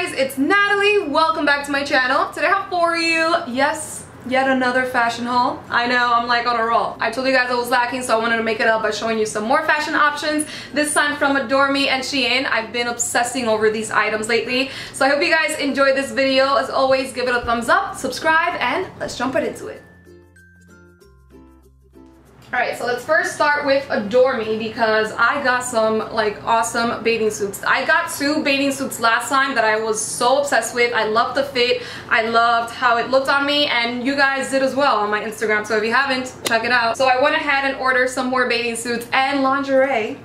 guys, it's Nathalie. Welcome back to my channel. Today I have for you, yes, yet another fashion haul. I know, I'm like on a roll. I told you guys I was lacking, so I wanted to make it up by showing you some more fashion options. This time from Adore Me and Shein. I've been obsessing over these items lately. So I hope you guys enjoyed this video. As always, give it a thumbs up, subscribe, and let's jump right into it. Alright, so let's first start with Adore Me because I got some like awesome bathing suits. I got two bathing suits last time that I was so obsessed with. I loved the fit. I loved how it looked on me and you guys did as well on my Instagram. So if you haven't, check it out. So I went ahead and ordered some more bathing suits and lingerie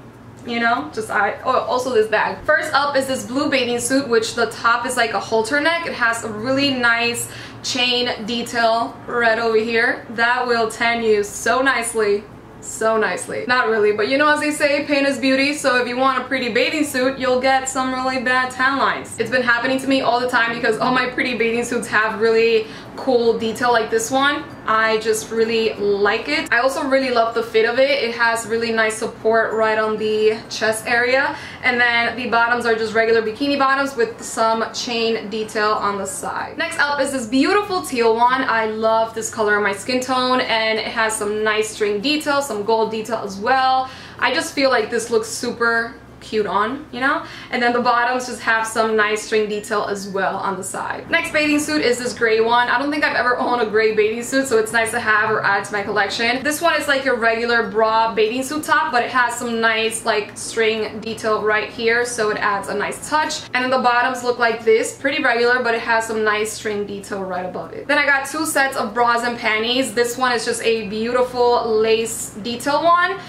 you know just I oh also this bag first up is this blue bathing suit which the top is like a halter neck it has a really nice chain detail right over here that will tan you so nicely so nicely. Not really, but you know as they say, pain is beauty, so if you want a pretty bathing suit, you'll get some really bad tan lines. It's been happening to me all the time because all my pretty bathing suits have really cool detail like this one. I just really like it. I also really love the fit of it. It has really nice support right on the chest area. And then the bottoms are just regular bikini bottoms with some chain detail on the side. Next up is this beautiful teal one. I love this color on my skin tone and it has some nice string detail, some gold detail as well. I just feel like this looks super cute on, you know? And then the bottoms just have some nice string detail as well on the side. Next bathing suit is this gray one. I don't think I've ever owned a gray bathing suit, so it's nice to have or add to my collection. This one is like your regular bra bathing suit top, but it has some nice like string detail right here, so it adds a nice touch. And then the bottoms look like this, pretty regular, but it has some nice string detail right above it. Then I got two sets of bras and panties. This one is just a beautiful lace detail one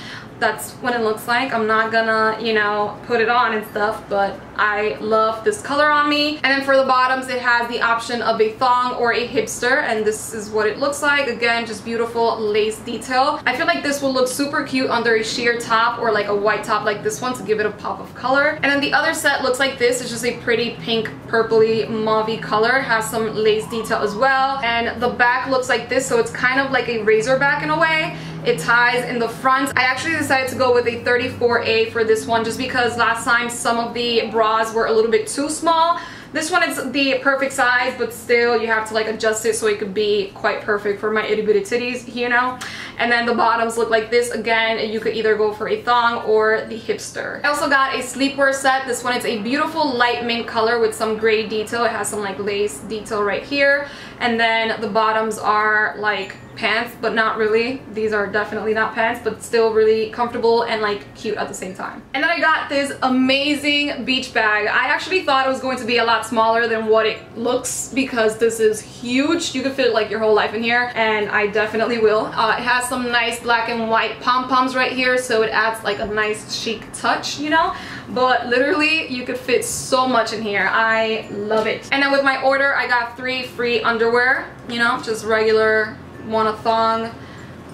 that's what it looks like. I'm not gonna, you know, put it on and stuff, but I love this color on me. And then for the bottoms, it has the option of a thong or a hipster, and this is what it looks like. Again, just beautiful lace detail. I feel like this will look super cute under a sheer top or like a white top like this one to give it a pop of color. And then the other set looks like this. It's just a pretty pink, purpley, mauvey color. It has some lace detail as well. And the back looks like this, so it's kind of like a razor back in a way. It ties in the front. I actually decided to go with a 34A for this one just because last time some of the bras were a little bit too small. This one is the perfect size, but still you have to like adjust it so it could be quite perfect for my itty bitty titties, you know? And then the bottoms look like this. Again, you could either go for a thong or the hipster. I also got a sleepwear set. This one is a beautiful light mint color with some gray detail. It has some like lace detail right here. And then the bottoms are like pants but not really. These are definitely not pants but still really comfortable and like cute at the same time. And then I got this amazing beach bag. I actually thought it was going to be a lot smaller than what it looks because this is huge. You could fit like your whole life in here and I definitely will. Uh, it has some nice black and white pom-poms right here so it adds like a nice chic touch you know but literally you could fit so much in here I love it and then with my order I got three free underwear you know just regular one a thong,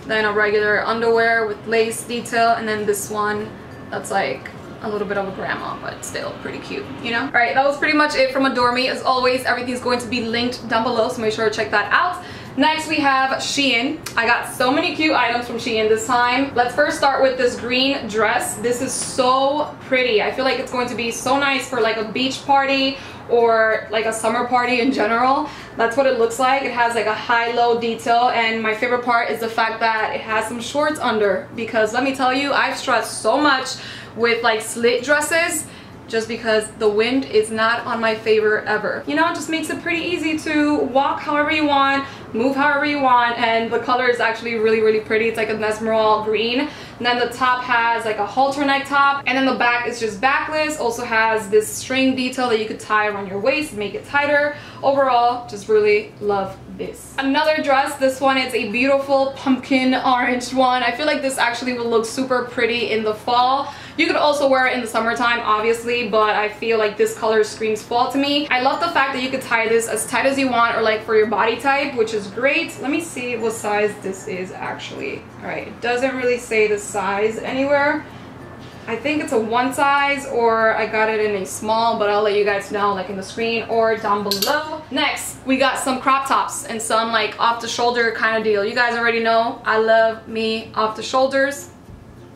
then a regular underwear with lace detail, and then this one that's like a little bit of a grandma, but still pretty cute, you know? All right, that was pretty much it from Adore Me. As always, everything's going to be linked down below, so make sure to check that out. Next we have Shein. I got so many cute items from Shein this time. Let's first start with this green dress. This is so pretty. I feel like it's going to be so nice for like a beach party or like a summer party in general. That's what it looks like. It has like a high-low detail and my favorite part is the fact that it has some shorts under because let me tell you, I've stressed so much with like slit dresses just because the wind is not on my favor ever. You know, it just makes it pretty easy to walk however you want, move however you want, and the color is actually really, really pretty. It's like a Nesmeralda green. And then the top has like a halter neck top, and then the back is just backless. Also has this string detail that you could tie around your waist, make it tighter. Overall, just really love this. Another dress, this one is a beautiful pumpkin orange one. I feel like this actually will look super pretty in the fall. You could also wear it in the summertime, obviously, but I feel like this color screams fall to me. I love the fact that you could tie this as tight as you want or like for your body type, which is great. Let me see what size this is actually. All right, it doesn't really say the size anywhere. I think it's a one size or I got it in a small, but I'll let you guys know like in the screen or down below. Next, we got some crop tops and some like off the shoulder kind of deal. You guys already know I love me off the shoulders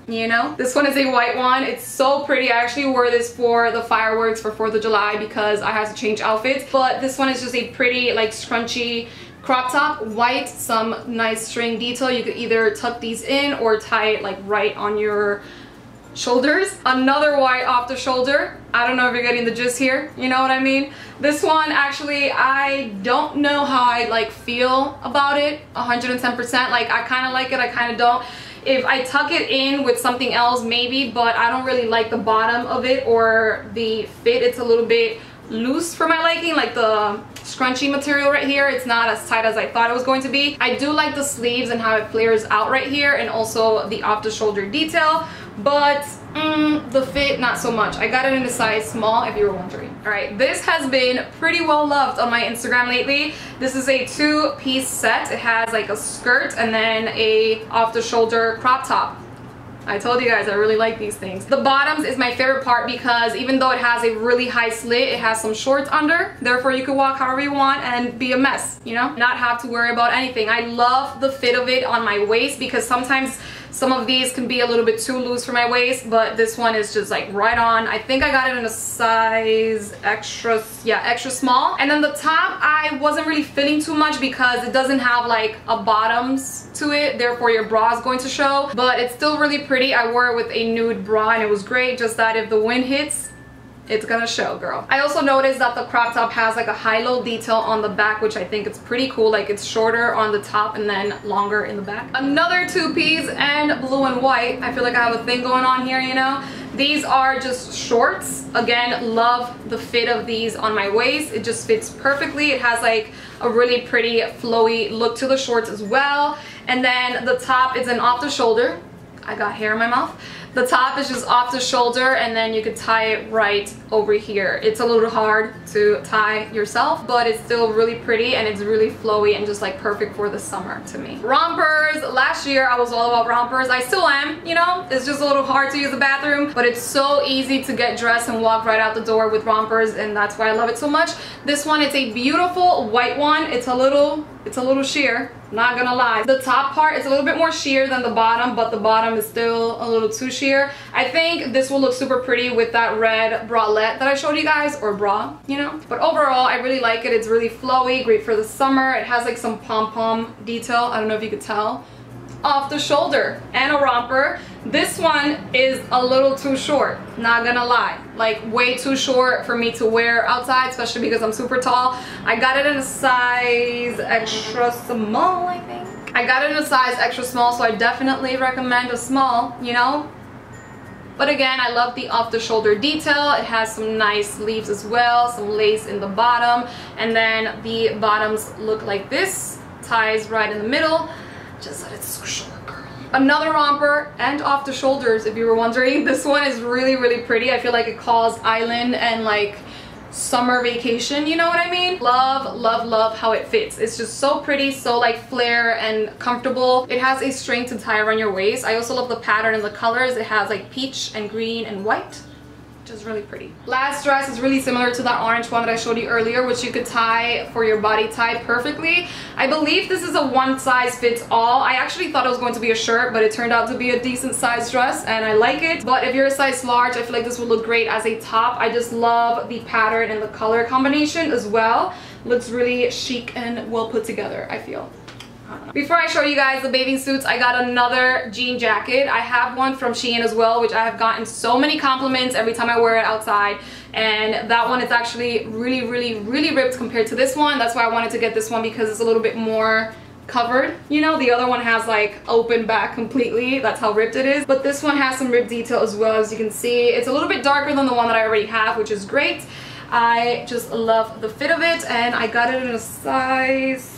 you know? This one is a white one. It's so pretty. I actually wore this for the fireworks for 4th of July because I had to change outfits. But this one is just a pretty like scrunchy crop top white some nice string detail you could either tuck these in or tie it like right on your shoulders another white off the shoulder I don't know if you're getting the gist here you know what I mean this one actually I don't know how I like feel about it 110% like I kind of like it I kind of don't if I tuck it in with something else maybe but I don't really like the bottom of it or the fit. It's a little bit loose for my liking like the scrunchy material right here. It's not as tight as I thought it was going to be. I do like the sleeves and how it flares out right here and also the off the shoulder detail but mm, the fit not so much. I got it in a size small if you were wondering. All right this has been pretty well loved on my Instagram lately. This is a two-piece set. It has like a skirt and then a off the shoulder crop top I told you guys I really like these things. The bottoms is my favorite part because even though it has a really high slit, it has some shorts under. Therefore, you can walk however you want and be a mess, you know? Not have to worry about anything. I love the fit of it on my waist because sometimes some of these can be a little bit too loose for my waist, but this one is just like right on. I think I got it in a size extra, yeah, extra small. And then the top, I wasn't really fitting too much because it doesn't have like a bottoms to it. Therefore, your bra is going to show, but it's still really pretty. I wore it with a nude bra and it was great. Just that if the wind hits, it's gonna show girl. I also noticed that the crop top has like a high-low detail on the back which i think it's pretty cool. Like it's shorter on the top and then longer in the back. Another two-piece and blue and white. I feel like i have a thing going on here you know? These are just shorts. Again love the fit of these on my waist. It just fits perfectly. It has like a really pretty flowy look to the shorts as well. And then the top is an off the shoulder I got hair in my mouth the top is just off the shoulder and then you could tie it right over here. It's a little hard to tie yourself, but it's still really pretty and it's really flowy and just like perfect for the summer to me. Rompers, last year I was all about rompers. I still am, you know, it's just a little hard to use the bathroom, but it's so easy to get dressed and walk right out the door with rompers and that's why I love it so much. This one is a beautiful white one. It's a little, it's a little sheer not gonna lie. The top part is a little bit more sheer than the bottom but the bottom is still a little too sheer. I think this will look super pretty with that red bralette that i showed you guys or bra you know? But overall i really like it. It's really flowy great for the summer. It has like some pom-pom detail. I don't know if you could tell off the shoulder and a romper. This one is a little too short not gonna lie. Like way too short for me to wear outside especially because i'm super tall. I got it in a size extra small i think. I got it in a size extra small so i definitely recommend a small you know? But again, I love the off-the-shoulder detail. It has some nice sleeves as well, some lace in the bottom, and then the bottoms look like this, ties right in the middle just it's short, girl. Another romper and off the shoulders, if you were wondering. This one is really, really pretty. I feel like it calls island and like summer vacation, you know what I mean? Love, love, love how it fits. It's just so pretty, so like flare and comfortable. It has a string to tie around your waist. I also love the pattern and the colors. It has like peach and green and white which is really pretty. Last dress is really similar to that orange one that I showed you earlier, which you could tie for your body type perfectly. I believe this is a one size fits all. I actually thought it was going to be a shirt, but it turned out to be a decent size dress and I like it. But if you're a size large, I feel like this would look great as a top. I just love the pattern and the color combination as well. Looks really chic and well put together, I feel. Before I show you guys the bathing suits, I got another jean jacket. I have one from Shein as well, which I have gotten so many compliments every time I wear it outside. And that one is actually really, really, really ripped compared to this one. That's why I wanted to get this one because it's a little bit more covered you know the other one has like open back completely that's how ripped it is but this one has some rib detail as well as you can see it's a little bit darker than the one that I already have which is great I just love the fit of it and I got it in a size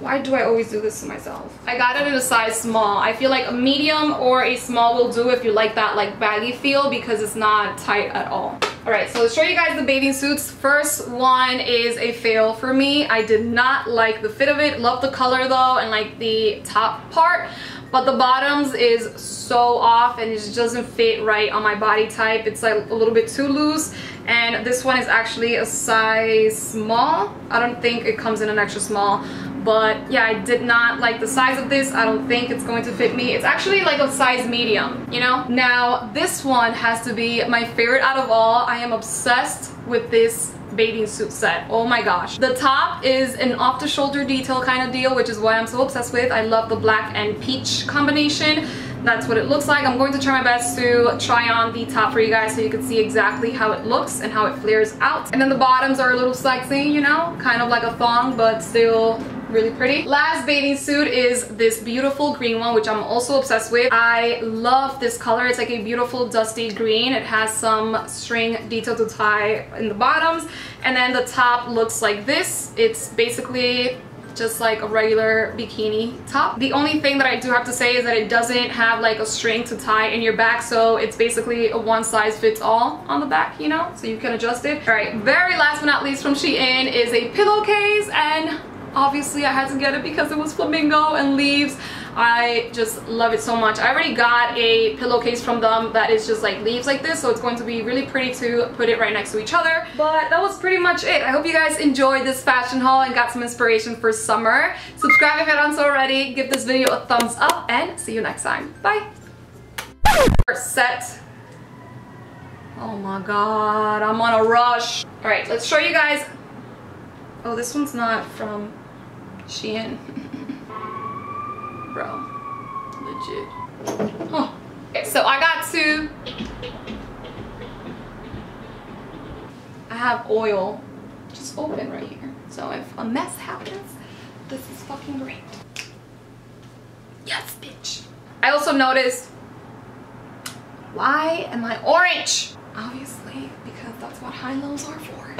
why do I always do this to myself? I got it in a size small. I feel like a medium or a small will do if you like that like baggy feel because it's not tight at all. Alright, so let's show you guys the bathing suits. First one is a fail for me. I did not like the fit of it. Love the color though and like the top part. But the bottoms is so off and it just doesn't fit right on my body type. It's like a little bit too loose and this one is actually a size small. I don't think it comes in an extra small but yeah, I did not like the size of this. I don't think it's going to fit me. It's actually like a size medium, you know? Now, this one has to be my favorite out of all. I am obsessed with this bathing suit set. Oh my gosh. The top is an off-the-shoulder detail kind of deal, which is why I'm so obsessed with. I love the black and peach combination. That's what it looks like. I'm going to try my best to try on the top for you guys so you can see exactly how it looks and how it flares out. And then the bottoms are a little sexy, you know, kind of like a thong, but still really pretty. Last bathing suit is this beautiful green one, which I'm also obsessed with. I love this color. It's like a beautiful dusty green. It has some string detail to tie in the bottoms. And then the top looks like this. It's basically just like a regular bikini top. The only thing that I do have to say is that it doesn't have like a string to tie in your back so it's basically a one size fits all on the back you know so you can adjust it. Alright very last but not least from Shein is a pillowcase and obviously I had to get it because it was flamingo and leaves. I just love it so much. I already got a pillowcase from them that is just like leaves like this so it's going to be really pretty to put it right next to each other. But that was pretty much it. I hope you guys enjoyed this fashion haul and got some inspiration for summer. Subscribe if you haven't already. Give this video a thumbs up and see you next time. Bye! First set. Oh my god, I'm on a rush. Alright, let's show you guys Oh, this one's not from Shein. Bro, legit. Oh. Okay, so I got two. I have oil just open right here. So if a mess happens, this is fucking great. Yes, bitch. I also noticed, why am I orange? Obviously, because that's what high lows are for.